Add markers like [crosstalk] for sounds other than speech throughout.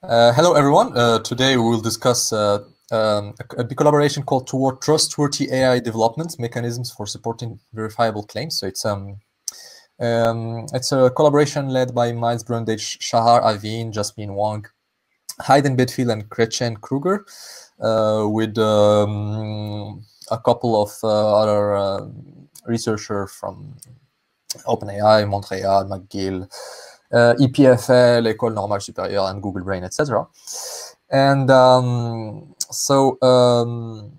Uh, hello, everyone. Uh, today we will discuss uh, um, a, a, collaboration called Toward Trustworthy AI Development Mechanisms for Supporting Verifiable Claims. So it's um, um, it's a collaboration led by Miles Brundage, Shahar Avin, Jasmine Wang, Haydn Belfield, and Gretchen Krueger, uh, with um, a couple of uh, other uh, researchers from OpenAI, Montreal, McGill, EPFL, École Normale Supérieure, and Google Brain, etc. And um, so um,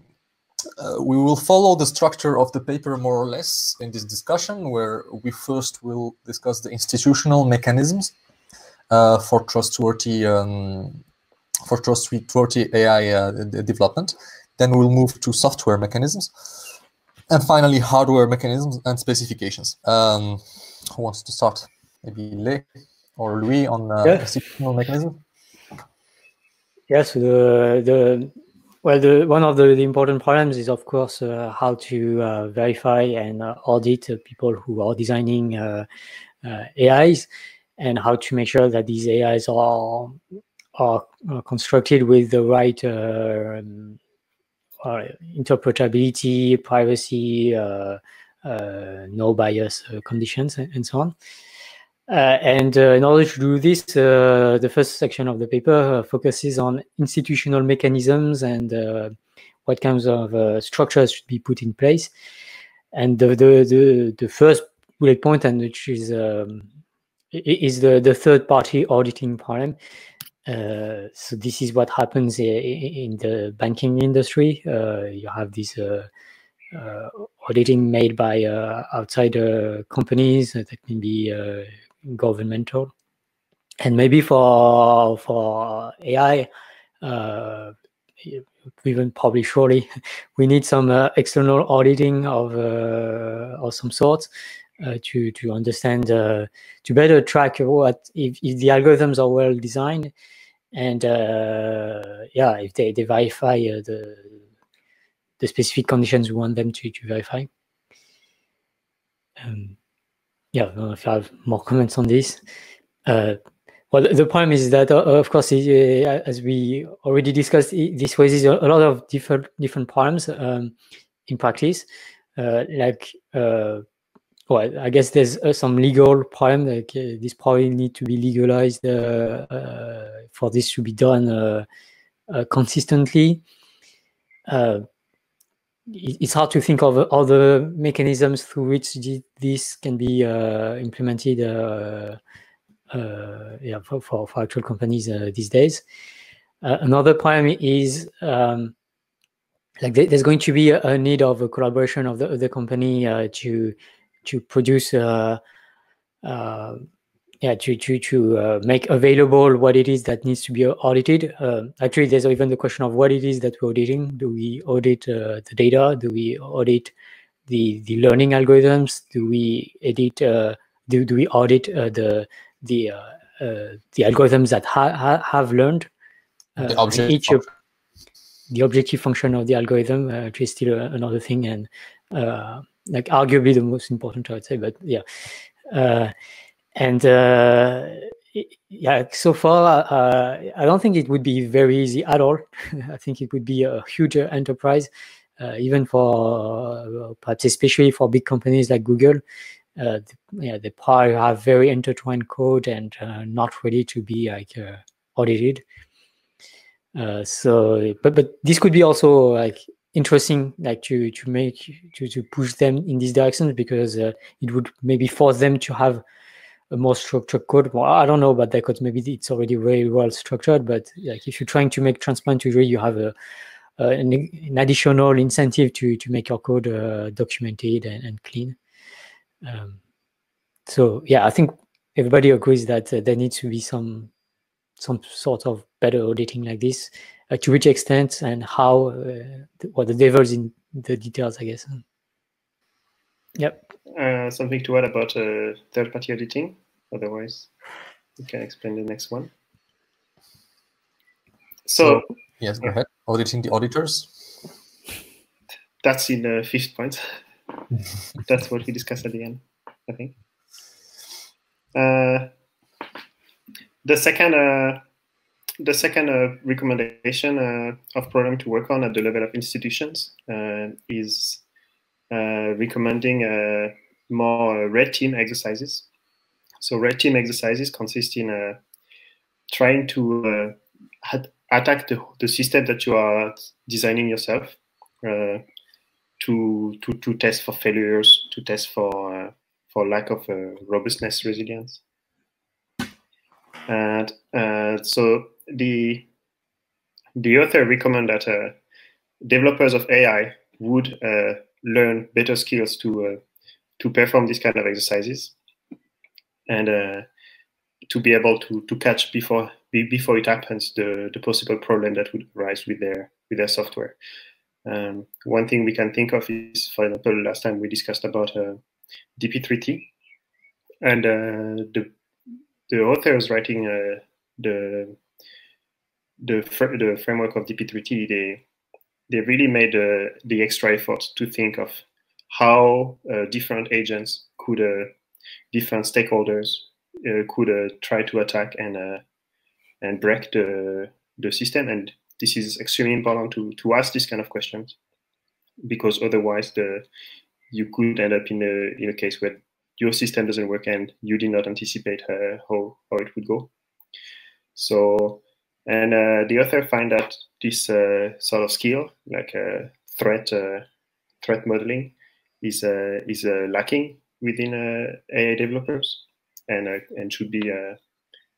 uh, we will follow the structure of the paper more or less in this discussion, where we first will discuss the institutional mechanisms uh, for trustworthy um, for trustworthy AI uh, development. Then we'll move to software mechanisms, and finally hardware mechanisms and specifications. Um, who wants to start? Maybe Le or Louis on uh, yeah. institutional mechanism? Yes, the the well, the one of the, the important problems is of course uh, how to uh, verify and uh, audit people who are designing uh, uh, AIs, and how to make sure that these AIs are are constructed with the right um, interpretability, privacy, no bias conditions, and so on. Uh, and uh, in order to do this, uh, the first section of the paper focuses on institutional mechanisms and what kinds of structures should be put in place. And the, the, the, the first bullet point, and which is um, is the, the third party auditing problem. Uh, so this is what happens in the banking industry. Uh, you have this uh, auditing made by outside companies that can be governmental. And maybe for for AI, uh, even probably surely, [laughs] we need some uh, external auditing of uh, of some sort uh, to to understand uh, to better track what if, if the algorithms are well designed and uh, yeah if they, they verify the the specific conditions we want them to, to verify. Um, yeah, if you have more comments on this. Uh, well, the problem is that, uh, of course, uh, as we already discussed, this raises a lot of different different problems um, in practice. Uh, like, uh, well, I guess there's uh, some legal problem. Like, this probably need to be legalized for this to be done consistently it's hard to think of other mechanisms through which this can be uh, implemented uh, uh, yeah, for, for, for, actual companies uh, these days. Uh, another problem is um, like there's going to be a, need of a collaboration of the, company uh, to to produce yeah to to to uh, make available what it is that needs to be audited. Uh, actually there's even the question of what it is that we're auditing. Do we audit uh, the data? Do we audit the the learning algorithms? Do we edit uh, do, do we audit uh, the the uh, the algorithms that ha ha have learned? The object each of the objective function of the algorithm which is still another thing and like arguably the most important i would say but yeah and uh, yeah, so far uh, I don't think it would be very easy at all. [laughs] I think it would be a huge enterprise, uh, even for perhaps especially for big companies like Google. Uh, yeah, they probably have very intertwined code and uh, not ready to be like uh, audited. so, but but this could be also like interesting, like to to make to to push them in this direction because it would maybe force them to have more structured code. Well, I don't know about that code. Maybe it's already very well structured, but like if you're trying to make transparent usually you have a, uh, an, an, additional incentive to to make your code uh, documented and, and clean. Um, so yeah, I think everybody agrees that uh, there needs to be some some sort of better auditing like this. Uh, to which extent and how, uh, what the devil's in the details, I guess. Yep. Uh, something to add about uh, third-party auditing? Otherwise, you can explain the next one. So, so yes, go ahead. Auditing the auditors. That's in the fifth point. [laughs] That's what we discussed at the end, I think. Uh, the second uh, the second uh, recommendation uh, of program to work on at the level of institutions uh, is uh, recommending uh, more red team exercises. So red team exercises consist in trying to attack the, the system that you are designing yourself to, to, to test for failures, to test for, for lack of robustness, resilience. And uh, so the the author recommend that uh, developers of AI would uh, learn better skills to uh, to perform these kind of exercises. And uh, to be able to to catch before before it happens the the possible problem that would arise with their with their software. Um, one thing we can think of is, for example, last time we discussed about uh, DP3T, and the the authors writing uh, the the fr the framework of DP3T, they they really made uh, the extra effort to think of how uh, different agents could uh, different stakeholders uh, could uh, try to attack and and break the the system. And this is extremely important to to ask this kind of questions because otherwise the you could end up in a in a case where your system doesn't work and you did not anticipate how, how it would go. So, and uh, the author find that this uh, sort of skill, like uh, threat uh, threat modeling, is uh, is lacking within AI developers, and and should be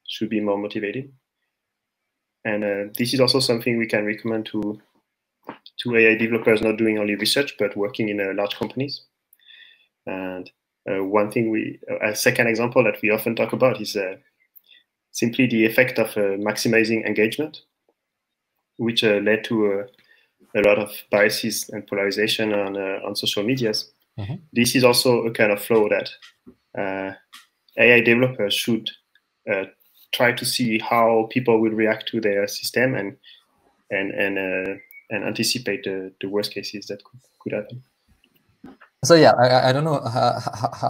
should be more motivated. And this is also something we can recommend to to AI developers not doing only research but working in large companies. And uh, one thing we, a second example that we often talk about is uh, simply the effect of uh, maximizing engagement, which uh, led to uh, a lot of biases and polarization on uh, on social medias. Mm-hmm. This is also a kind of flow that AI developers should try to see how people will react to their system and and and and anticipate the, the worst cases that could, could happen. So yeah, I, I don't know how,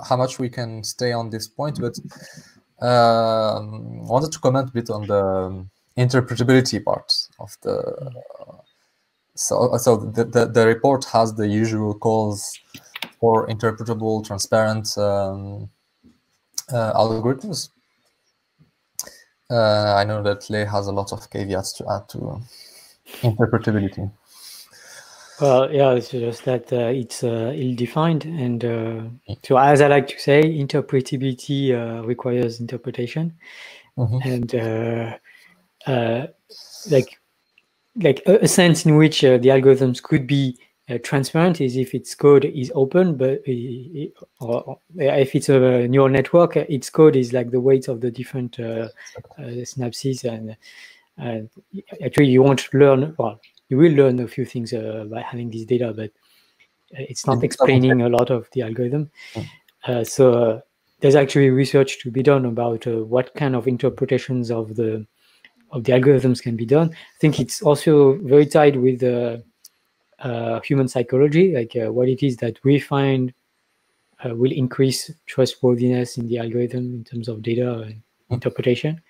how, much we can stay on this point, but um, wanted to comment a bit on the interpretability part of the. so so the, the, the report has the usual calls for interpretable, transparent um, uh, algorithms. Uh, I know that Lê has a lot of caveats to add to interpretability. Well, yeah, it's just that uh, it's uh, ill-defined, and uh, so as I like to say, interpretability uh, requires interpretation, mm-hmm. and uh, uh, like like a, a, sense in which the algorithms could be transparent is if its code is open, but it, or, if it's a neural network, its code is like the weight of the different synapses, and, and actually you won't learn well you will learn a few things uh, by having this data, but uh, it's not explaining a lot of the algorithm. Uh, so uh, there's actually research to be done about uh, what kind of interpretations of the of the algorithms can be done. I think it's also very tied with uh, human psychology, like what it is that we find will increase trustworthiness in the algorithm in terms of data and mm. interpretation.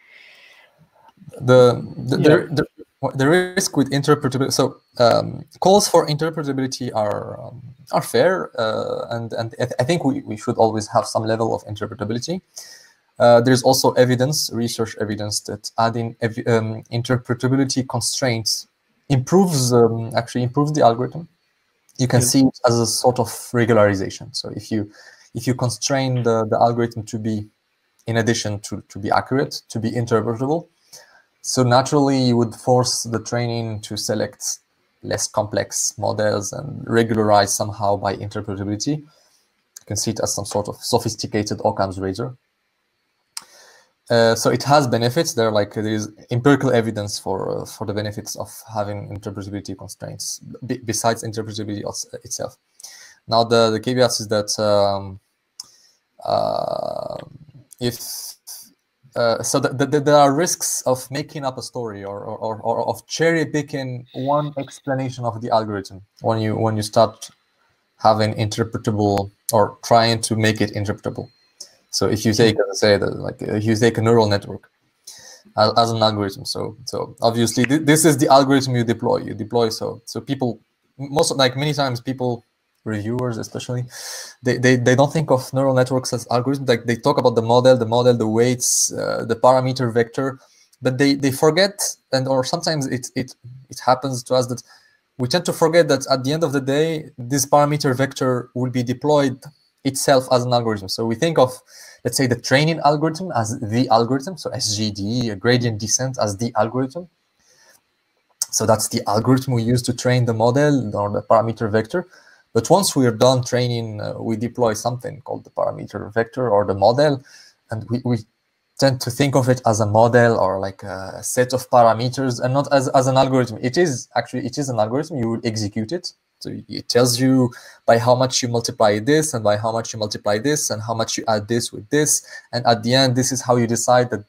The, the, yeah. there, there, the risk with interpretability so um, calls for interpretability are um, are fair uh, and and I think we, we should always have some level of interpretability. Uh, there's also evidence research evidence that adding um, interpretability constraints improves um, actually improves the algorithm. You can yeah. see it as a sort of regularization. So if you if you constrain the, the algorithm to be in addition to, to be accurate to be interpretable so naturally, you would force the training to select less complex models and regularize somehow by interpretability. You can see it as some sort of sophisticated Occam's razor. Uh, so it has benefits. There, like there is empirical evidence for uh, for the benefits of having interpretability constraints besides interpretability itself. Now, the the caveat is that um, uh, if uh, so the, the, there are risks of making up a story or, or, or, of cherry picking one explanation of the algorithm when you when you start having interpretable or trying to make it interpretable. So if you take, say, the, like if you take a neural network, as, as an algorithm. So so obviously th this is the algorithm you deploy. You deploy so so people most like many times people reviewers especially they, they they don't think of neural networks as algorithms. Like they talk about the model the model the weights uh, the parameter vector but they they forget and or sometimes it it it happens to us that we tend to forget that at the end of the day this parameter vector will be deployed itself as an algorithm. So we think of let's say the training algorithm as the algorithm. So sgd gradient descent as the algorithm. So that's the algorithm we use to train the model or the parameter vector but once we are done training, uh, we deploy something called the parameter vector or the model, and we, we tend to think of it as a model or like a set of parameters and not as, as an algorithm. It is actually, it is an algorithm, you will execute it. So it tells you by how much you multiply this and by how much you multiply this and how much you add this with this. And at the end, this is how you decide that,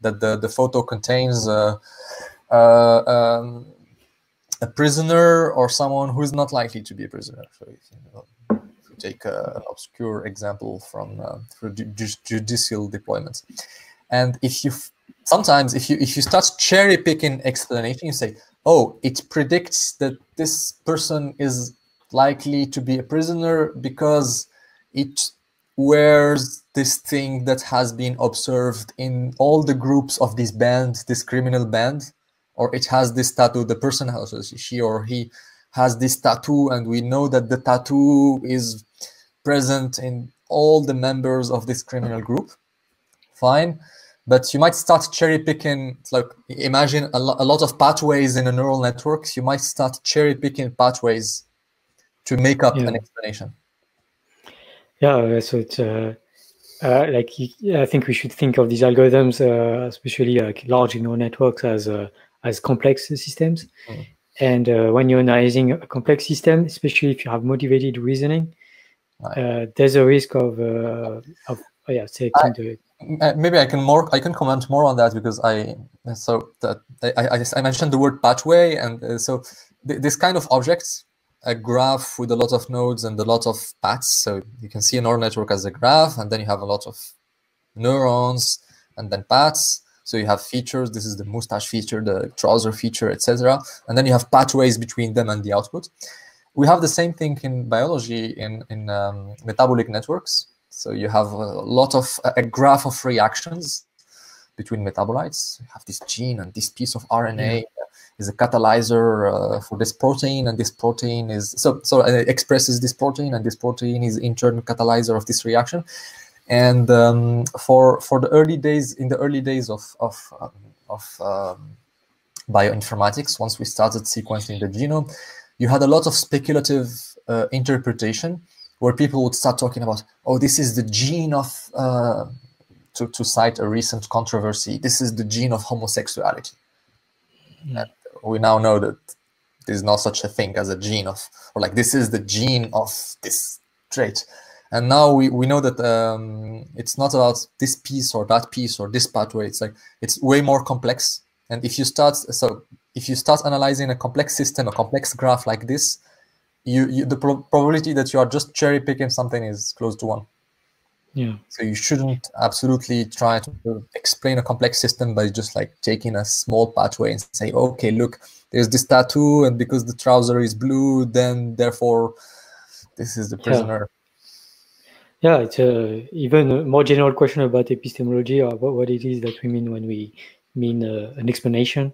that the, the photo contains uh, uh, um, a prisoner or someone who is not likely to be a prisoner. So if you, take an obscure example from uh, ju judicial deployments, and if you sometimes if you if you start cherry picking explanation, you say, "Oh, it predicts that this person is likely to be a prisoner because it wears this thing that has been observed in all the groups of this band, this criminal band." Or it has this tattoo the person has she or he has this tattoo and we know that the tattoo is present in all the members of this criminal group. Fine. But you might start cherry picking like imagine a, lo a lot of pathways in a neural network. You might start cherry picking pathways to make up yeah. an explanation. Yeah so it's uh, uh, like I think we should think of these algorithms, uh, especially like large neural networks, as uh, as complex systems. Mm. And uh, when you're analyzing a complex system, especially if you have motivated reasoning, right. uh, there's a risk of, uh, of oh yeah, I, the maybe I can more I can comment more on that because I so that I I, I mentioned the word pathway and uh, so th this kind of objects a graph with a lot of nodes and a lot of paths so you can see a neural network as a graph and then you have a lot of neurons and then paths so you have features. This is the mustache feature, the trouser feature, etc. And then you have pathways between them and the output. We have the same thing in biology in, in um, metabolic networks. So you have a lot of a graph of reactions between metabolites. You have this gene and this piece of RNA is a catalyzer uh, for this protein, and this protein is so so it expresses this protein, and this protein is in turn catalyzer of this reaction. And um, for for the early days, in the early days of of um, of um, bioinformatics, once we started sequencing the genome, you had a lot of speculative uh, interpretation where people would start talking about, oh, this is the gene of, uh, to, to cite a recent controversy, this is the gene of homosexuality. Mm. And we now know that there's not such a thing as a gene of, or like this is the gene of this trait. And now we, we know that um, it's not about this piece or that piece or this pathway. It's like it's way more complex. And if you start so if you start analyzing a complex system, a complex graph like this, you, you the pro probability that you are just cherry picking something is close to one. Yeah. So you shouldn't absolutely try to explain a complex system by just like taking a small pathway and say, okay, look, there's this tattoo, and because the trouser is blue, then therefore this is the prisoner. Yeah yeah, it's a, even a more general question about epistemology or what, what it is that we mean when we mean uh, an explanation.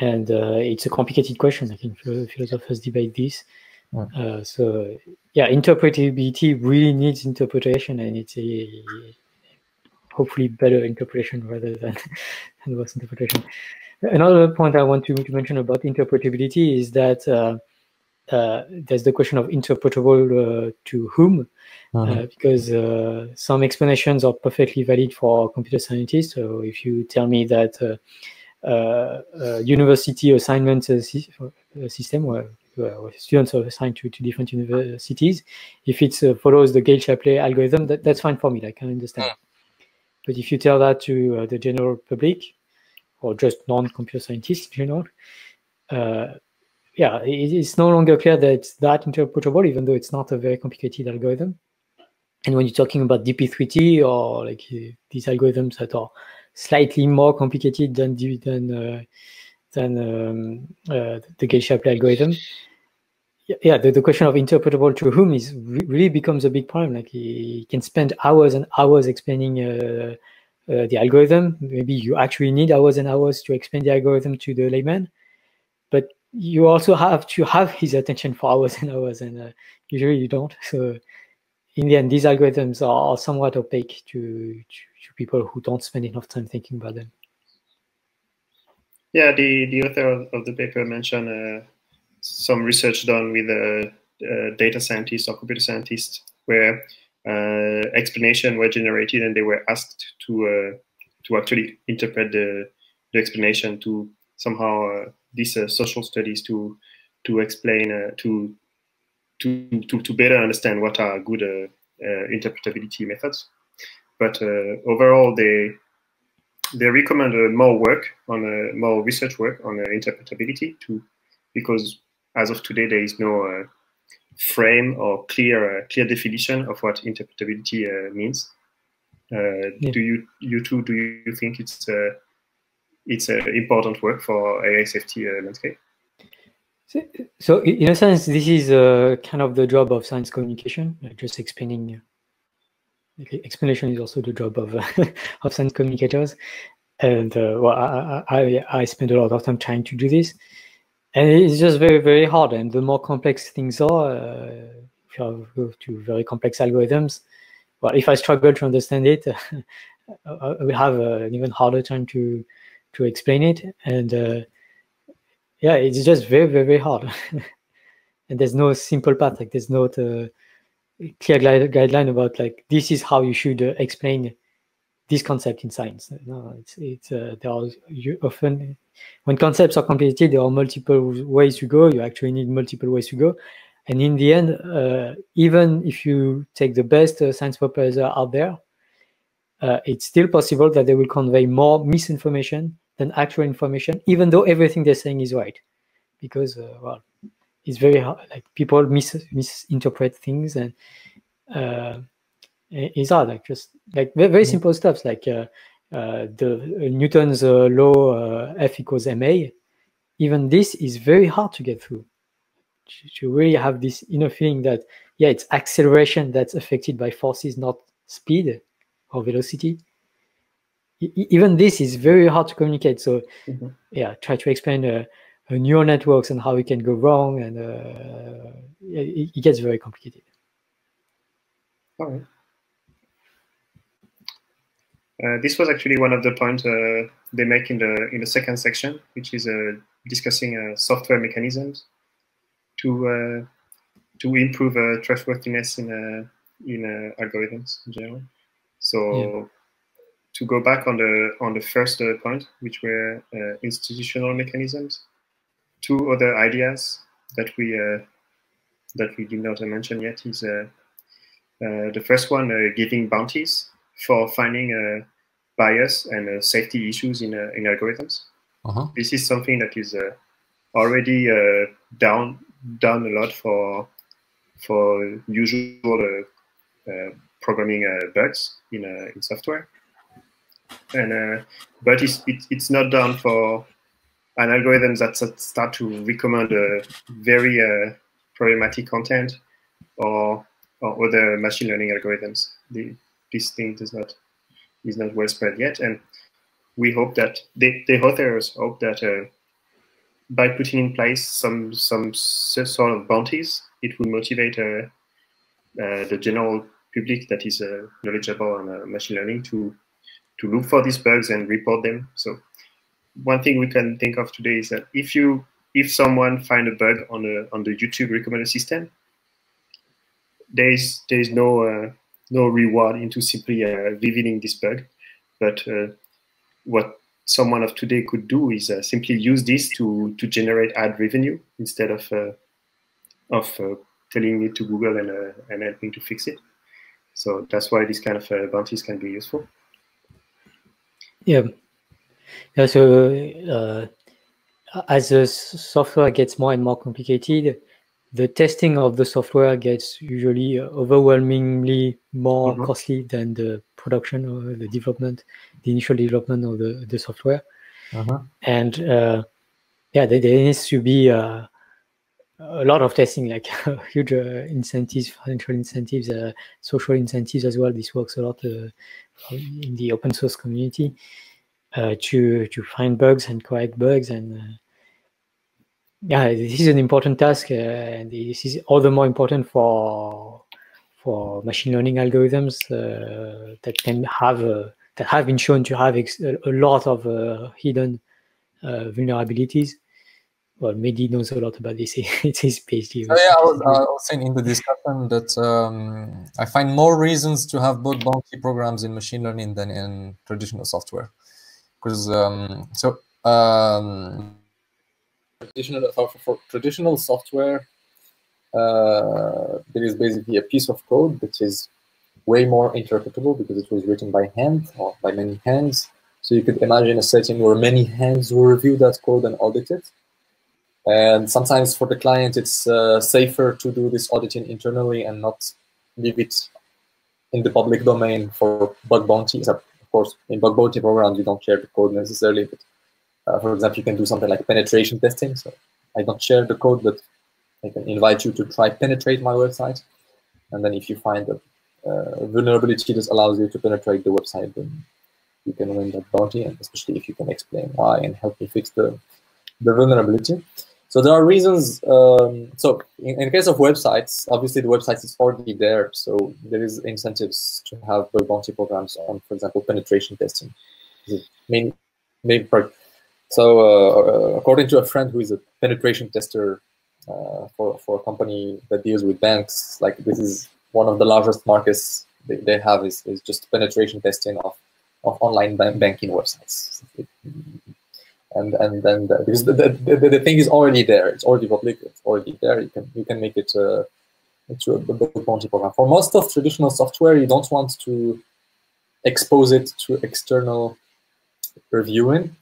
And uh, it's a complicated question. I think philosophers debate this. Uh, so, yeah, interpretability really needs interpretation, and it's a hopefully better interpretation rather than, [laughs] than worse interpretation. Another point I want to, to mention about interpretability is that uh, uh, there's the question of interpretable uh, to whom, uh-huh. because some explanations are perfectly valid for computer scientists. So if you tell me that university assignment system where uh, students are assigned to, to different universities. If it uh, follows the Gale-Shapley algorithm, that, that's fine for me. I can understand. Mm. But if you tell that to uh, the general public or just non-computer scientists in general, yeah, it's no longer clear that it's that interpretable, even though it's not a very complicated algorithm. And when you're talking about DP3T or like uh, these algorithms that are slightly more complicated than than uh, than um, uh, the Gale-Shapley algorithm. Yeah, the, the question of interpretable to whom is really becomes a big problem. Like you can spend hours and hours explaining uh, uh, the algorithm. Maybe you actually need hours and hours to explain the algorithm to the layman, you also have to have his attention for hours and hours, and uh, usually you don't. So in the end, these algorithms are somewhat opaque to, to, to people who don't spend enough time thinking about them. Yeah, the, the author of, the paper mentioned uh, some research done with data scientists or computer scientists where uh, explanation were generated and they were asked to uh, to actually interpret the, the explanation to somehow uh, these uh, social studies to to explain uh, to to, to, to better understand what are good uh, interpretability methods. But uh, overall, they they recommend more work on more research work on interpretability to because as of today there is no frame or clear clear definition of what interpretability means. Uh, yeah. Do you you too do you think it's uh, it's uh, important work for AI safety landscape? So, in a sense, this is uh, kind of the job of science communication, like just explaining. Explanation is also the job of uh, [laughs] of science communicators, and uh, well, I, I I spend a lot of time trying to do this, and it's just very very hard. And the more complex things are, uh, if you have to very complex algorithms, well, if I struggle to understand it, [laughs] I will have uh, an even harder time to to explain it, and uh, yeah, it's just very, very, very hard. [laughs] and there's no simple path. Like there's not a clear guideline about like this is how you should uh, explain this concept in science. No, it's it's uh, there are you often when concepts are complicated, there are multiple ways to go. You actually need multiple ways to go. And in the end, uh, even if you take the best uh, science proposal out there, uh, it's still possible that they will convey more misinformation than actual information, even though everything they're saying is right, because uh, well, it's very hard. Like people mis misinterpret things, and uh, it's hard. Like just like very, very mm-hmm. simple stuff, like uh, uh the uh, Newton's uh, law F equals ma. Even this is very hard to get through. To really have this inner feeling that yeah, it's acceleration that's affected by forces, not speed or velocity even this is very hard to communicate. So mm-hmm. yeah, try to explain uh, uh, neural networks and how it can go wrong, and uh, it, it, gets very complicated. All right. Uh, this was actually one of the points uh, they make in the in the second section, which is uh, discussing software mechanisms to to improve trustworthiness in in algorithms in general. So. Yeah to go back on the on the first uh, point, which were uh, institutional mechanisms, two other ideas that we uh, that we did not mention yet is uh, uh, the first one giving bounties for finding bias and safety issues in in algorithms. -huh. This is something that is already down done a lot for for usual programming bugs in in software and uh, but it's it, it's not done for an algorithm that start to recommend a very uh, problematic content or or other machine learning algorithms. The, this thing does not is not well spread yet, and we hope that the, the authors hope that uh, by putting in place some some sort of bounties, it will motivate uh, uh, the general public that is uh, knowledgeable on machine learning to to look for these bugs and report them. So one thing we can think of today is that if you if someone find a bug on the on the YouTube recommender system, there is there is no uh, no reward into simply uh, revealing this bug, but uh, what someone of today could do is uh, simply use this to to generate ad revenue instead of uh, of uh, telling it to Google and and helping to fix it. So that's why this kind of bounties can be useful. Yeah. Yeah. So uh, as the software gets more and more complicated, the testing of the software gets usually overwhelmingly more mm -hmm. costly than the production or the development, the initial development of the, the software. Uh-huh. And uh, yeah, there, there, needs to be uh, a lot of testing, like [laughs] huge uh, incentives, financial incentives, uh, social incentives as well. This works a lot uh, in the open source community to to find bugs and correct bugs and yeah, this is an important task, uh, and this is all the more important for for machine learning algorithms uh, that can have uh, that have been shown to have a, lot of uh, hidden uh, vulnerabilities. Well, Mehdi knows a lot about this. it's [laughs] his PhD. Yeah, I was, I was, saying in the discussion that um, I find more reasons to have bug bounty programs in machine learning than in traditional software, because um, so. Um, traditional for, for traditional software, uh, there is basically a piece of code that is way more interpretable because it was written by hand or by many hands. So you could imagine a setting where many hands will review that code and audit it. And sometimes for the client, it's uh, safer to do this auditing internally and not leave it in the public domain for bug bounty. of course, in bug bounty programs, you don't share the code necessarily, but uh, for example, you can do something like penetration testing. So I don't share the code, but I can invite you to try penetrate my website. And then if you find a uh, vulnerability that allows you to penetrate the website, then you can win that bounty, and especially if you can explain why and help me fix the, the vulnerability. So there are reasons. Um, so in, in case of websites, obviously the website is already there. So there is incentives to have bug bounty programs on, for example, penetration testing. Main, main part. So uh, according to a friend who is a penetration tester uh, for, for a company that deals with banks, like this is one of the largest markets they, they have is, is just penetration testing of, of online banking websites. And and then the, because the, the, the, thing is already there, it's already public, it's already there. You can you can make it uh, into a bounty program. For most of traditional software, you don't want to expose it to external reviewing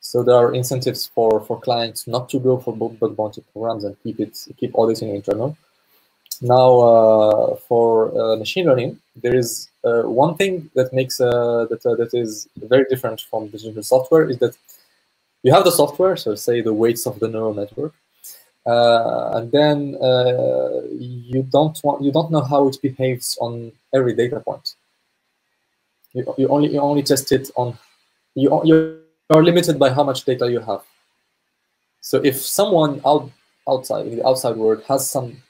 so there are incentives for, for clients not to go for bug bounty programs and keep it keep auditing internal. Now, uh, for uh, machine learning, there is uh, one thing that makes uh, that uh, that is very different from digital software is that you have the software, so say the weights of the neural network, uh, and then you don't want you don't know how it behaves on every data point. You, you only you only test it on you you are limited by how much data you have. So if someone out outside in the outside world has some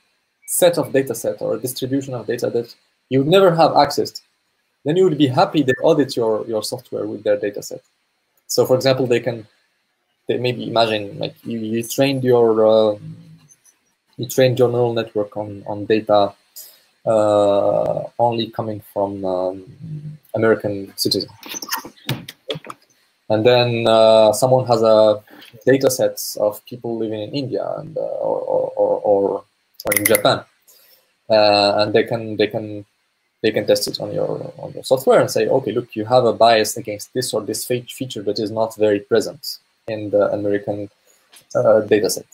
set of data set or a distribution of data that you would never have access then you would be happy they audit your, your software with their data set. So for example, they can maybe imagine like you, you trained your uh, you trained your neural network on, on data uh, only coming from um, American citizens and then uh, someone has a data sets of people living in India and uh, or, or, or, or in Japan, uh, and they can they can they can test it on your on your software and say, okay, look, you have a bias against this or this feature that is not very present in the American uh, data set.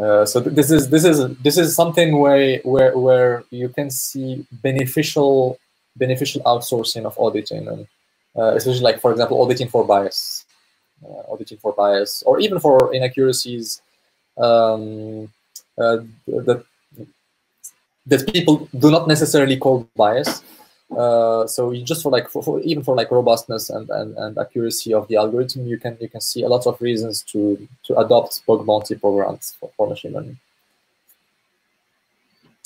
Uh, so th this is this is this is something where where where you can see beneficial beneficial outsourcing of auditing and uh, especially like, for example, auditing for bias, uh, auditing for bias, or even for inaccuracies um, uh, that that people do not necessarily call bias. Uh, so just for like for, for, even for like robustness and, and, and accuracy of the algorithm, you can you can see a lot of reasons to to adopt bug bounty programs for, for machine learning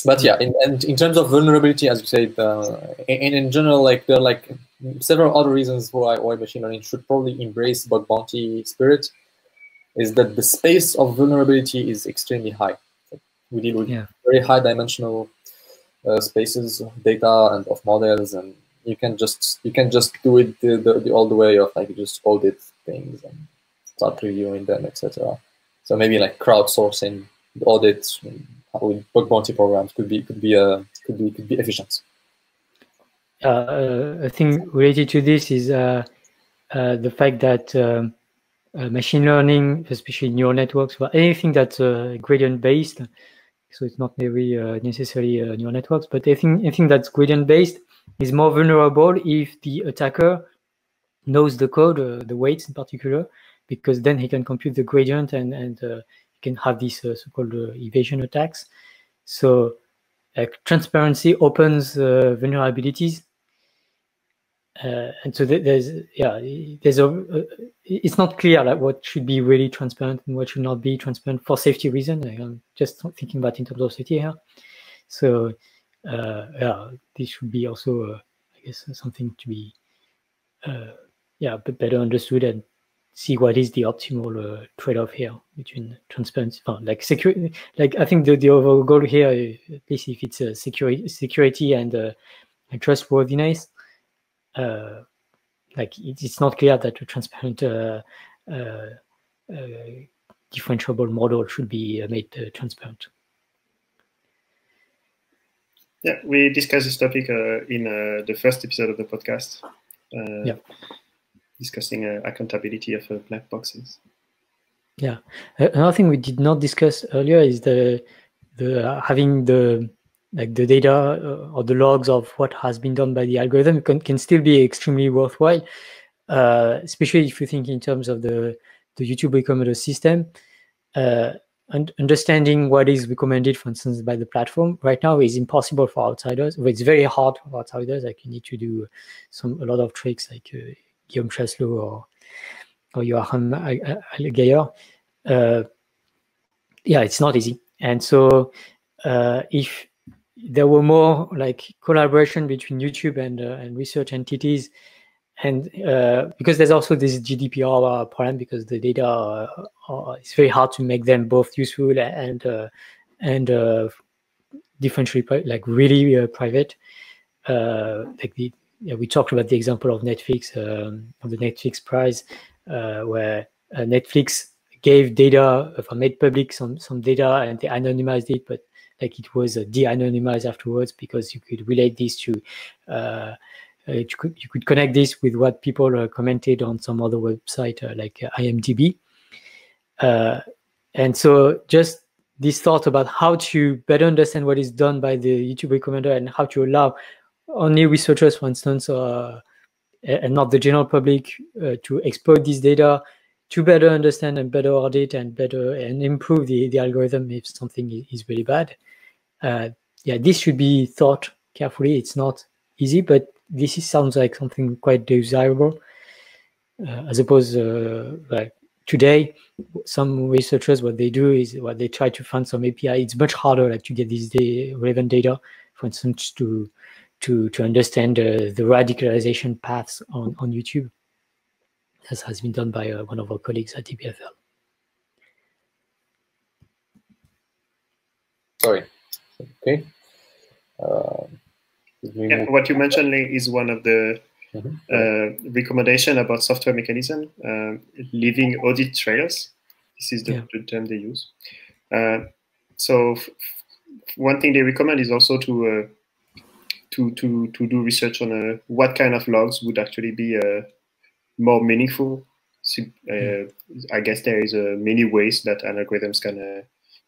but yeah, in, and in terms of vulnerability, as you said, uh, in, in general, like there are like several other reasons why, why machine learning should probably embrace bug bounty spirit is that the space of vulnerability is extremely high. we deal with yeah. very high dimensional uh, spaces of data and of models, and you can just you can just do it the, the, the the way of like just audit things and start reviewing them, etc. So maybe like crowdsourcing audits with bug bounty programs could be could be uh, could be could be efficient. Uh, a thing related to this is uh, uh, the fact that um, uh, machine learning, especially neural networks, or anything that's uh, gradient based, so it's not very uh, necessarily neural networks, but anything anything that's gradient based is more vulnerable if the attacker knows the code, uh, the weights in particular, because then he can compute the gradient and and uh, he can have these uh, so-called uh, evasion attacks. So transparency opens uh, vulnerabilities. Uh, and so there's yeah there's a it's not clear like what should be really transparent and what should not be transparent for safety reasons. I'm just thinking about in terms of safety here. So yeah, this should be also I guess something to be yeah, but better understood and see what is the optimal uh, trade-off here between transparency, like security. Like I think the, the overall goal here, at least if it's uh, security, security and, uh, and trustworthiness, uh, like it, it's not clear that a transparent uh, uh, differentiable model should be made transparent. Yeah, we discussed this topic in the first episode of the podcast. yeah discussing uh, accountability of uh, black boxes. Yeah, another thing we did not discuss earlier is the the uh, having the like the data uh, or the logs of what has been done by the algorithm can, can still be extremely worthwhile, uh, especially if you think in terms of the the YouTube recommender system. Uh, and understanding what is recommended, for instance, by the platform right now is impossible for outsiders. It's very hard for outsiders. Like you need to do some a lot of tricks, like Guillaume Chaslot or or Joachim Geyer, uh, yeah, it's not easy. And so uh, if there were more like collaboration between YouTube and uh, and research entities, and uh, because there's also this GDPR problem because the data are, are, it's very hard to make them both useful and uh, and uh, differentially like really private. like the yeah, we talked about the example of Netflix, um, of the Netflix prize, uh, where uh, Netflix gave data, uh, made public some some data, and they anonymized it, but like it was uh, de-anonymized afterwards because you could relate this to. Uh, uh, you could you could connect this with what people commented on some other website like IMDb, and so just this thought about how to better understand what is done by the YouTube recommender and how to allow only researchers, for instance, uh, and not the general public, uh, to exploit this data to better understand and better audit and better and improve the, the algorithm if something is really bad. Uh, yeah, this should be thought carefully. It's not easy, but this is, sounds like something quite desirable. Uh, as opposed, uh, like today, some researchers, what they do is what they try to find some API. It's much harder like to get these relevant data, for instance, to to to understand uh, the radicalization paths on on YouTube, as has been done by uh, one of our colleagues at EPFL. Sorry. Okay. Uh, yeah, what you mentioned Lê, is one of the mm -hmm. uh, recommendation about software mechanism, uh, leaving audit trails. This is the, yeah. the term they use. Uh, so one thing they recommend is also to uh, to to to do research on uh, what kind of logs would actually be uh, more meaningful. So, uh, I guess there is uh, many ways that algorithms can uh,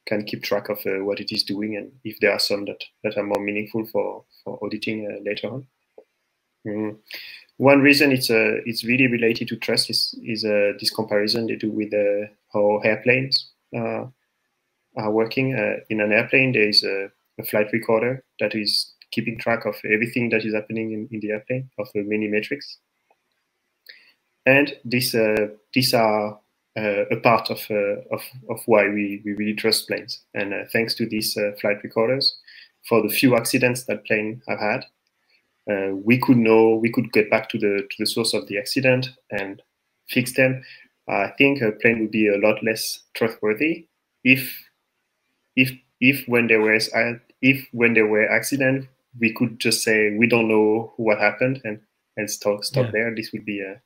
can keep track of uh, what it is doing, and if there are some that, that are more meaningful for for auditing later on. Mm. One reason it's uh, it's really related to trust is is this comparison they do with how airplanes are working. in an airplane, there is a, a flight recorder that is keeping track of everything that is happening in, in the airplane, of the many metrics. And this, uh, these are uh, a part of, uh, of, of why we, we really trust planes. And uh, thanks to these uh, flight recorders, for the few accidents that plane have had, uh, we could know, we could get back to the, to the source of the accident and fix them. I think a plane would be a lot less trustworthy if, if, if when there was, if when there were accidents, we could just say we don't know what happened and and stop stop yeah. there. This would be a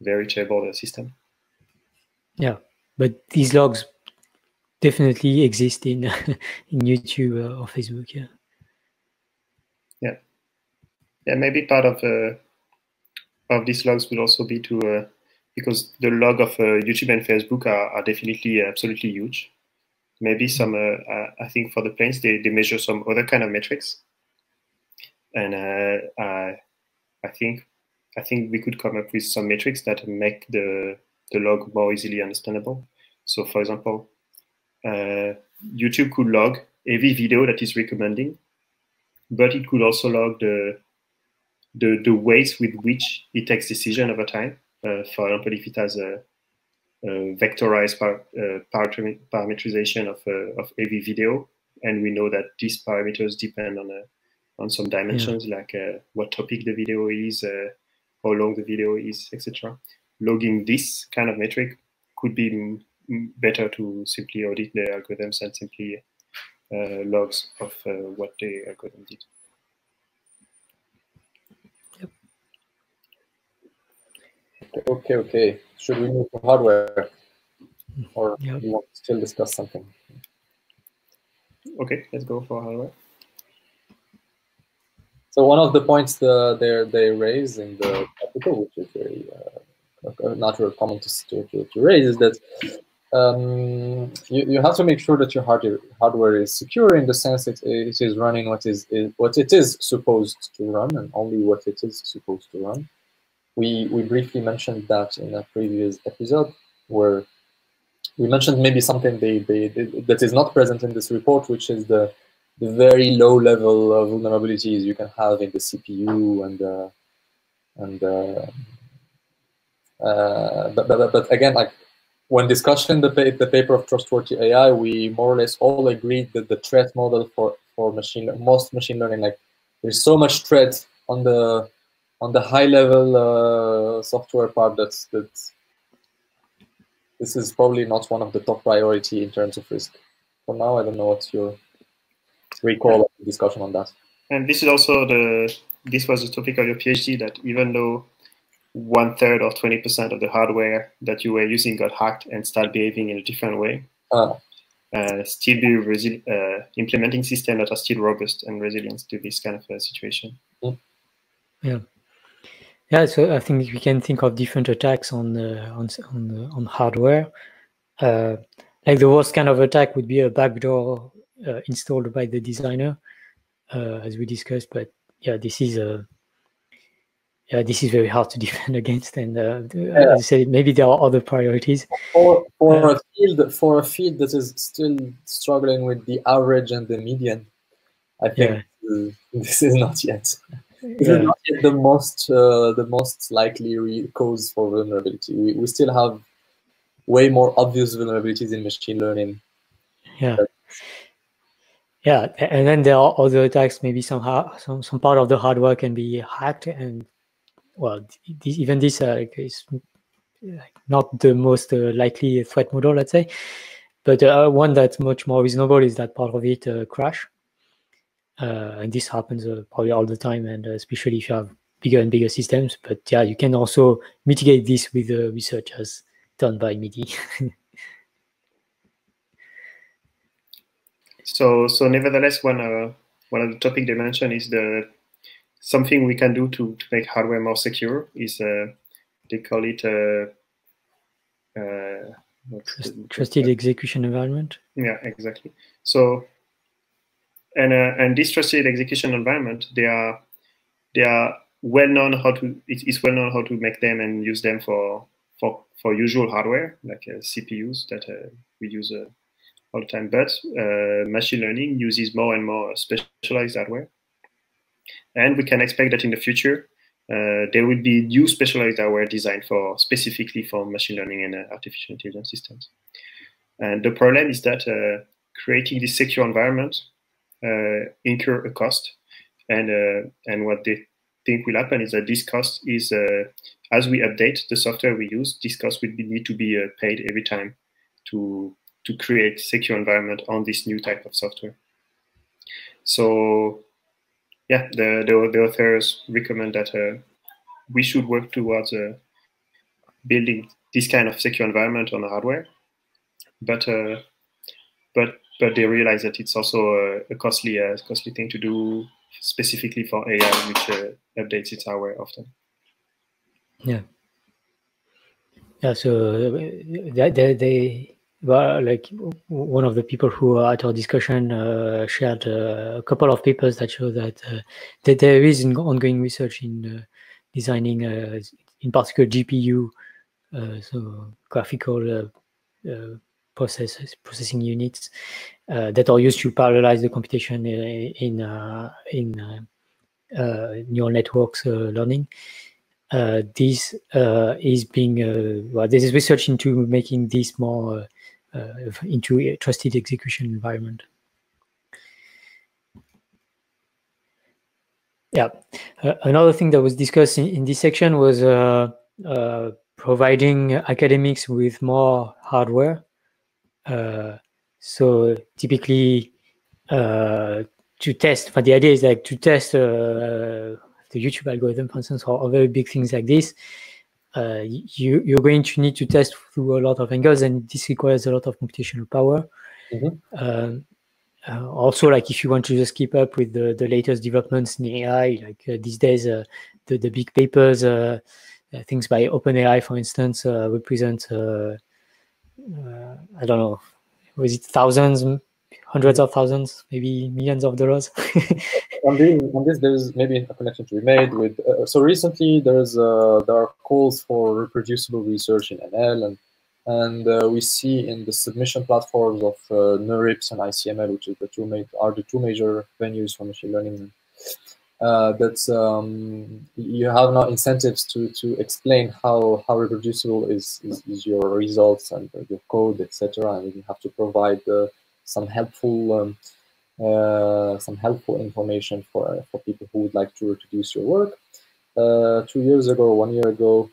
very terrible system. Yeah, but these logs definitely exist in [laughs] in YouTube uh, or Facebook. Yeah. Yeah. Yeah. Maybe part of uh, of these logs would also be to uh, because the log of uh, YouTube and Facebook are, are definitely absolutely huge. Maybe some, uh, I think for the planes, they, they measure some other kind of metrics and uh, I, I think I think we could come up with some metrics that make the the log more easily understandable. So, for example, uh, YouTube could log every video that is recommending, but it could also log the the, the ways with which it takes decision over time. Uh, for example, if it has a, a vectorized par, uh, parametrization of, uh, of every video, and we know that these parameters depend on a, on some dimensions yeah. like uh, what topic the video is, uh, how long the video is, etc. Logging this kind of metric could be better to simply audit the algorithms and simply uh, logs of what the algorithm did. Okay, okay. Should we move to hardware? Or yep. you want to still discuss something? Okay, let's go for hardware. So one of the points the, they they raise in the article, which is very uh, natural comment to, to, to raise, is that um, you, you have to make sure that your hardware hardware is secure in the sense that it is running what is, what it is supposed to run and only what it is supposed to run. We, we briefly mentioned that in a previous episode where we mentioned maybe something they, they, they, that is not present in this report, which is the, the very low level of vulnerabilities you can have in the CPU and uh, and uh, uh, but, but, but again like when discussing the, the paper of trustworthy AI, we more or less all agreed that the threat model for for machine most machine learning like there's so much threat on the on the high level uh, software part, that's that this is probably not one of the top priority in terms of risk. For now, I don't know what's your recall of the discussion on that. And this is also the this was the topic of your PhD that even though one third or twenty percent of the hardware that you were using got hacked and start behaving in a different way, uh, uh, still be resi- uh, implementing systems that are still robust and resilient to this kind of a situation. Mm. Yeah. Yeah, so I think we can think of different attacks on uh, on on, on hardware. Uh, like the worst kind of attack would be a backdoor uh, installed by the designer, uh, as we discussed. But yeah, this is a yeah, this is very hard to [laughs] defend against, and uh, yeah. as I said, maybe there are other priorities. For for uh, a field for a field that is still struggling with the average and the median, I think yeah. [laughs] this is not yet yeah. is not yet the most uh, the most likely cause for vulnerability. We, we still have way more obvious vulnerabilities in machine learning. Yeah. Yeah, and then there are other attacks. Maybe somehow some some part of the hardware can be hacked, and well, this, even this uh, is not the most uh, likely threat model, let's say. But uh, one that's much more reasonable is that part of it crash and this happens probably all the time, and especially if you have bigger and bigger systems. But yeah, you can also mitigate this with uh, research as done by Mahdi. [laughs] so, so nevertheless, one uh, one of the topic they mentioned is the something we can do to, to make hardware more secure is uh, they call it uh, uh, trusted execution environment. Yeah, exactly. So and uh, and this trusted execution environment, they are they are well known how to it's well known how to make them and use them for for for usual hardware like uh, CPUs that uh, we use uh, all the time. But uh, machine learning uses more and more specialized hardware, and we can expect that in the future uh, there will be new specialized hardware designed for specifically for machine learning and artificial intelligence systems. And the problem is that creating this secure environment uh, incur a cost, and uh, and what they think will happen is that this cost is uh, as we update the software we use, this cost will be, need to be paid every time to to create secure environment on this new type of software. So yeah, the, the, the authors recommend that uh, we should work towards uh, building this kind of secure environment on the hardware. But uh, but but they realize that it's also a, a costly uh, costly thing to do specifically for AI, which uh, updates its hardware often. Yeah. Yeah. So uh, they they well, like one of the people who at our discussion uh, shared uh, a couple of papers that show that uh, that there is ongoing research in uh, designing, uh, in particular, GPU, uh, so graphical process processing units that are used to parallelize the computation in in neural networks learning. this is being well, this is research into making this more Uh, into a trusted execution environment. Yeah, uh, another thing that was discussed in, in this section was uh, uh providing academics with more hardware. Uh, so typically, to test, but the idea is like to test the YouTube algorithm, for instance, or other big things like this, uh, you, you're going to need to test through a lot of angles, and this requires a lot of computational power. Mm-hmm. Um, uh, also, like if you want to just keep up with the, the latest developments in AI, like uh, these days, uh, the, the big papers, uh, things by OpenAI, for instance, represent, I don't know, was it thousands, hundreds of thousands, maybe millions of dollars. [laughs] on, this, on this, there's maybe a connection to be made with. Uh, so recently, there's uh, there are calls for reproducible research in ML, and and uh, we see in the submission platforms of uh, NeurIPS and ICML, which is the two are the two major venues for machine learning. Uh, that um, you have now incentives to to explain how how reproducible is is, is your results and your code, etc. And you have to provide uh, some helpful um, uh, some helpful information for for people who would like to reproduce your work. Uh, two years ago, one year ago,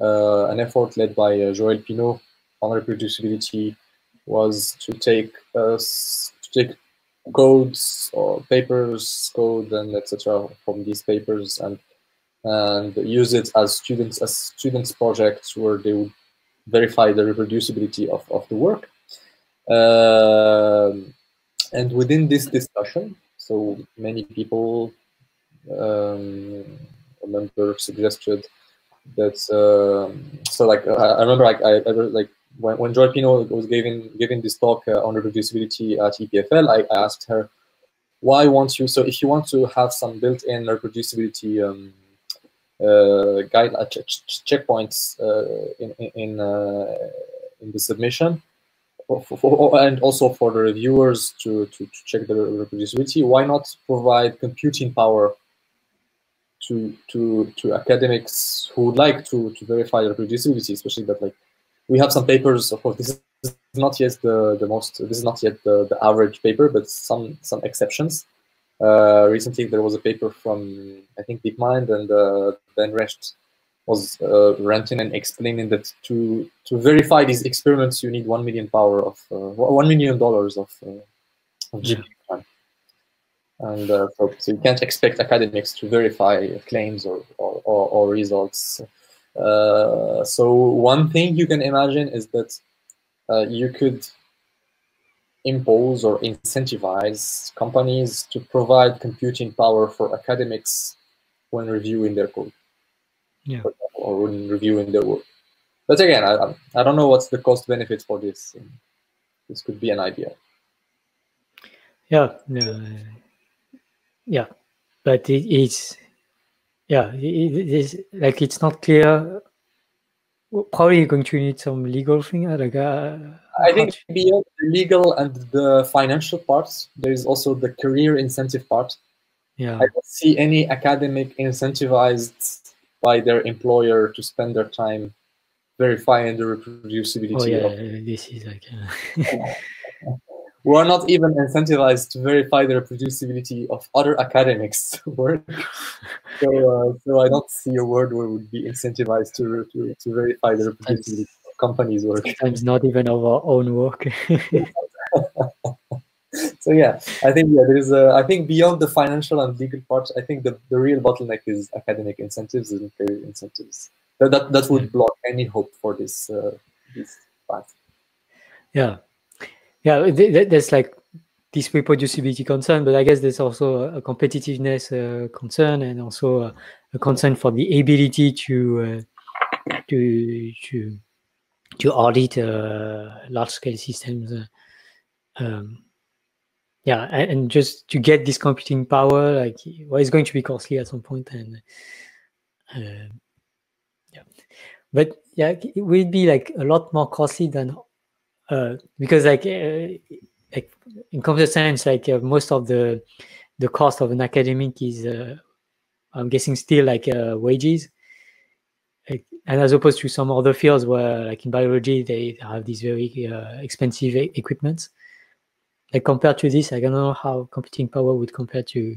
uh, an effort led by Joëlle Pineau on reproducibility was to take to take codes or papers, code and etc. from these papers and and use it as students as students projects where they would verify the reproducibility of, of the work. Um, and within this discussion, so many people, um, a member suggested that, um, so like, I, remember like, I, I like when, when Joëlle Pineau was giving, giving this talk uh, on reproducibility at EPFL, I, I, asked her, why won't you, so if you want to have some built-in reproducibility um, uh, guide uh, ch ch checkpoints uh, in, in, uh, in the submission, for, for, and also for the reviewers to, to, to, check the reproducibility, why not provide computing power to to to academics who would like to to verify reproducibility, especially that like we have some papers. Of course, this is not yet the the most. This is not yet the, the average paper, but some some exceptions. Uh, recently, there was a paper from I think DeepMind and uh, Ben Recht was uh, ranting and explaining that to to verify these experiments, you need one million power of uh, one million dollars of, uh, of GPU time, and uh, so, so, you can't expect academics to verify claims or or, or, or results. Uh, so one thing you can imagine is that uh, you could impose or incentivize companies to provide computing power for academics when reviewing their code yeah. or when reviewing their work. But again, I, I don't know what's the cost benefit for this. This could be an idea. Yeah, no, yeah, but it, it's yeah, it, it is like it's not clear. Probably you're going to need some legal thing. Like uh, I think beyond the legal and the financial parts, there is also the career incentive part. Yeah, I don't see any academic incentivized by their employer to spend their time verifying the reproducibility. Oh yeah, of, this is like. Uh... [laughs] we are not even incentivized to verify the reproducibility of other academics' [laughs] work. so, uh, so I don't see a world where we would be incentivized to to, to verify the reproducibility of companies' work. Sometimes not even of our own work. [laughs] [laughs] so yeah, I think yeah, there is a. I think beyond the financial and legal part, I think the, the real bottleneck is academic incentives and career incentives. That that, that would block any hope for this uh, this path. Yeah, yeah. There's like this reproducibility concern, but I guess there's also a competitiveness uh, concern and also a, a, concern for the ability to uh, to to to audit large scale systems. Um, yeah, and, and, just to get this computing power, like well, it's going to be costly at some point, and uh, yeah, but yeah, it will be like a lot more costly than uh, because like uh, like in computer science, like uh, most of the the cost of an academic is, uh, I'm guessing, still like uh, wages, and as opposed to some other fields where, like in biology, they have these very expensive e equipments. Like compared to this, I don't know how computing power would compare to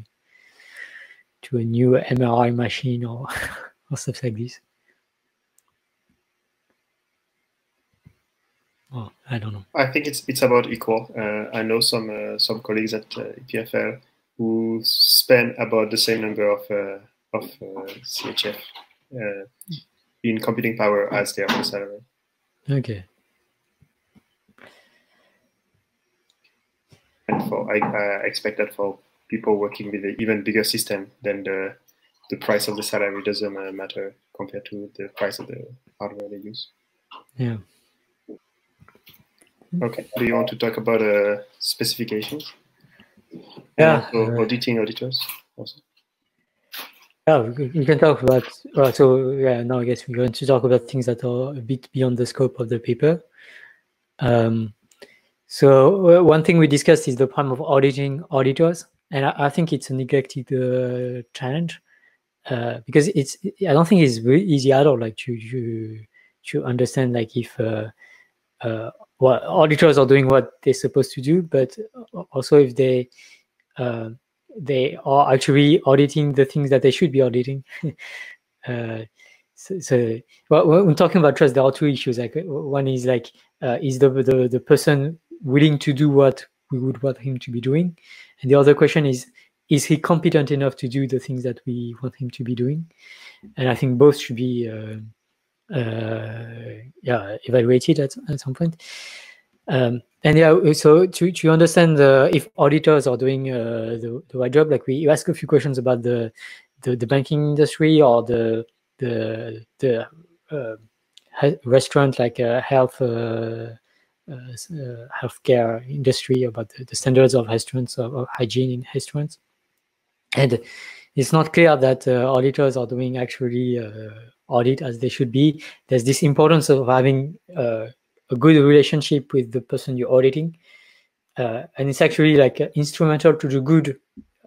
to a new MRI machine or [laughs] or stuff like this. Oh, I don't know. I think it's it's about equal. Uh, I know some uh, some colleagues at uh, EPFL who spend about the same number of uh, of uh, CHF uh, in computing power as their own salary. Okay. And for I, I expect that for people working with an even bigger system, then the the price of the salary doesn't matter compared to the price of the hardware they use. Yeah. Okay. Do you want to talk about uh, specifications? Yeah. Uh, auditing auditors also. Yeah, we can talk about. Well, so yeah, now I guess we're going to talk about things that are a bit beyond the scope of the paper. Um, so uh, one thing we discussed is the problem of auditing auditors, and I, I think it's a neglected uh, challenge uh, because it's. I don't think it's very easy at all, like to to to understand like if uh, uh, well, auditors are doing what they're supposed to do, but also if they uh, they are actually auditing the things that they should be auditing. [laughs] uh, so, so well, when talking about trust, there are two issues. Like one is like, uh, is the, the the person willing to do what we would want him to be doing, and the other question is, is he competent enough to do the things that we want him to be doing? And I think both should be uh, uh, yeah evaluated at, at some point. Um, and yeah, so to, to understand uh, if auditors are doing uh, the, the right job, like we ask a few questions about the the, the banking industry or the the the uh, restaurant like uh, health uh, healthcare industry about the, the, standards of restaurants of, of hygiene in restaurants, and it's not clear that auditors are doing actually audit as they should be. There's this importance of having uh, a good relationship with the person you're auditing, uh, and it's actually like uh, instrumental to do good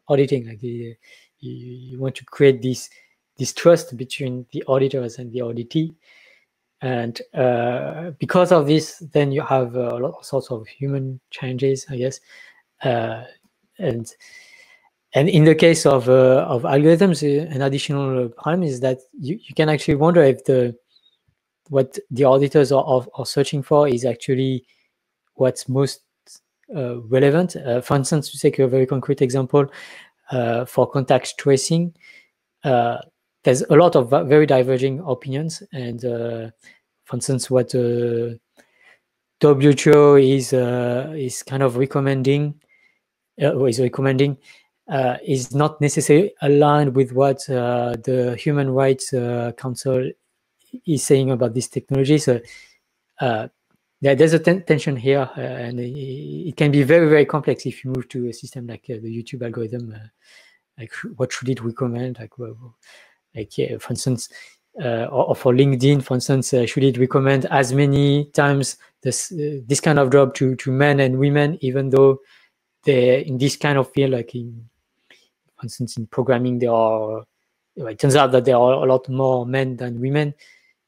auditing. Like the, you, you, want to create this this trust between the auditors and the auditee, and uh, because of this, then you have uh, a lot of sorts of human changes, I guess, uh, and and in the case of uh, of algorithms, uh, an additional problem is that you, you can actually wonder if the what the auditors are, are, are searching for is actually what's most relevant. For instance, to take a very concrete example, for contact tracing, there's a lot of very diverging opinions. And for instance, what WHO is is kind of recommending, is recommending uh, is not necessarily aligned with what uh, the Human Rights uh, Council is saying about this technology. So uh, there's a ten tension here, uh, and it, it, can be very, very complex if you move to a system like uh, the YouTube algorithm. like, what should it recommend? Like, well, like for instance, uh, or, or, for LinkedIn, for instance, uh, should it recommend as many times this uh, this kind of job to to men and women, even though they in this kind of field, like in for instance, in programming, there are it turns out that there are a lot more men than women.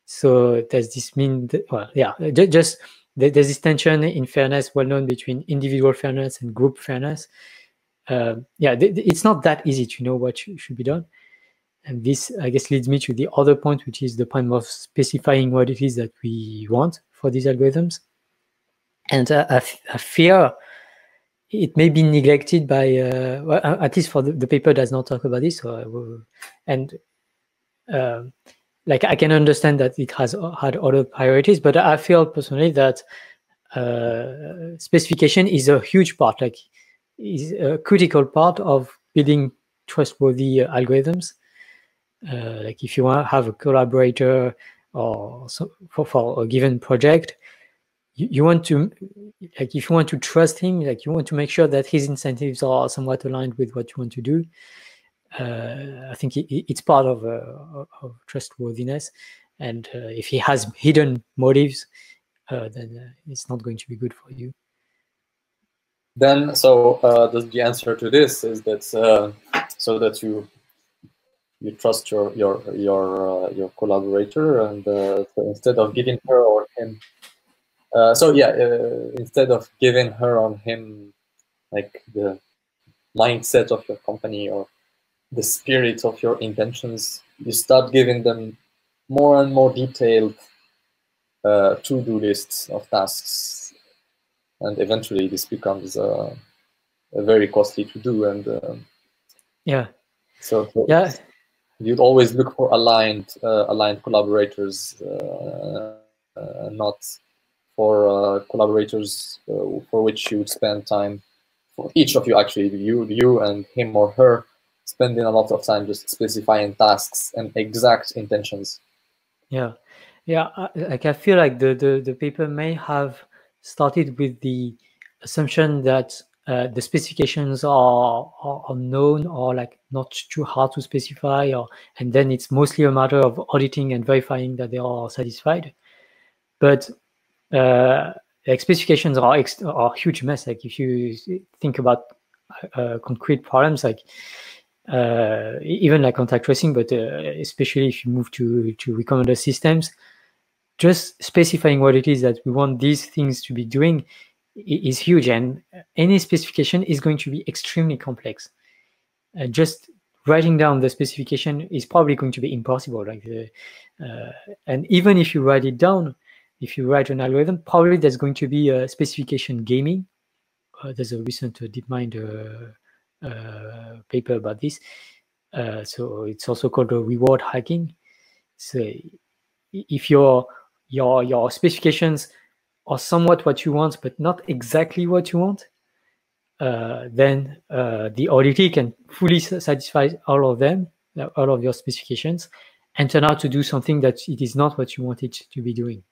So does this mean that, well, yeah, just there's this tension in fairness, well known between individual fairness and group fairness. Uh, yeah, it's not that easy to know what should be done. And this, I guess, leads me to the other point, which is the point of specifying what it is that we want for these algorithms. And uh, I, fear it may be neglected by uh, well, at least for the, the, paper does not talk about this so and uh, like i can understand that it has had other priorities but i feel personally that uh, specification is a huge part like is a critical part of building trustworthy algorithms uh, like if you want have a collaborator or so for, for a given project, you, you want to like if you want to trust him, like you want to make sure that his incentives are somewhat aligned with what you want to do. Uh, I think it, it's part of, uh, of trustworthiness, and uh, if he has hidden motives, uh, then uh, it's not going to be good for you. Then, so uh, the, the answer to this is that so that you you trust your your your uh, your collaborator, and uh, so instead of giving her or him, uh, so yeah, uh, instead of giving her or him like the mindset of your company or the spirit of your intentions, you start giving them more and more detailed uh, to-do lists of tasks, and eventually this becomes uh, very costly to do and. Um, yeah. So, so yeah, you'd always look for aligned uh, aligned collaborators, uh, uh, not for uh, collaborators uh, for which you would spend time. For each of you, actually, you you and him or her, spending a lot of time just specifying tasks and exact intentions. Yeah, yeah. like I feel like the the the paper may have started with the assumption that uh, the specifications are, are, known or like not too hard to specify or and then it's mostly a matter of auditing and verifying that they are satisfied. But uh, like specifications are ex- are huge mess. Like if you think about uh, concrete problems like uh, even like contact tracing but uh, especially if you move to to recommender systems just specifying what it is that we want these things to be doing is huge and any specification is going to be extremely complex. Uh, just writing down the specification is probably going to be impossible. Like the, uh, and even if you write it down, if you write an algorithm, probably there's going to be a specification gaming. Uh, there's a recent uh, DeepMind uh, uh, paper about this. so it's also called a reward hacking. So if your your your specifications or somewhat what you want, but not exactly what you want, uh, then uh, the auditee can fully satisfy all of them, uh, all of your specifications, and turn out to do something that it is not what you want it to be doing.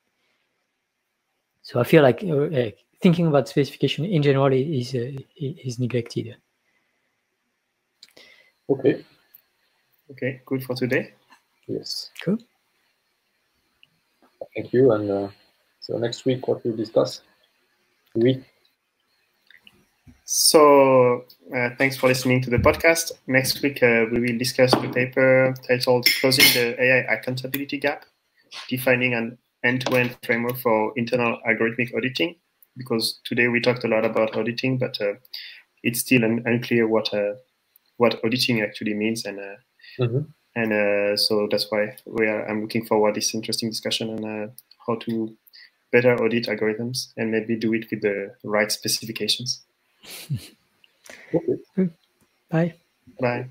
So I feel like uh, thinking about specification in general is uh, is neglected. Okay. Okay, good for today. Yes. Cool. Thank you, and uh, so next week, what we discuss? We. So uh, thanks for listening to the podcast. Next week, uh, we will discuss the paper titled "Closing the AI Accountability Gap: Defining an End-to-End Framework for Internal Algorithmic Auditing." Because today we talked a lot about auditing, but uh, it's still un unclear what uh, what auditing actually means, and mm -hmm. and uh, so that's why we are. I'm looking forward to this interesting discussion on uh, how to better audit algorithms and maybe do it with the right specifications. [laughs] okay. Bye. Bye.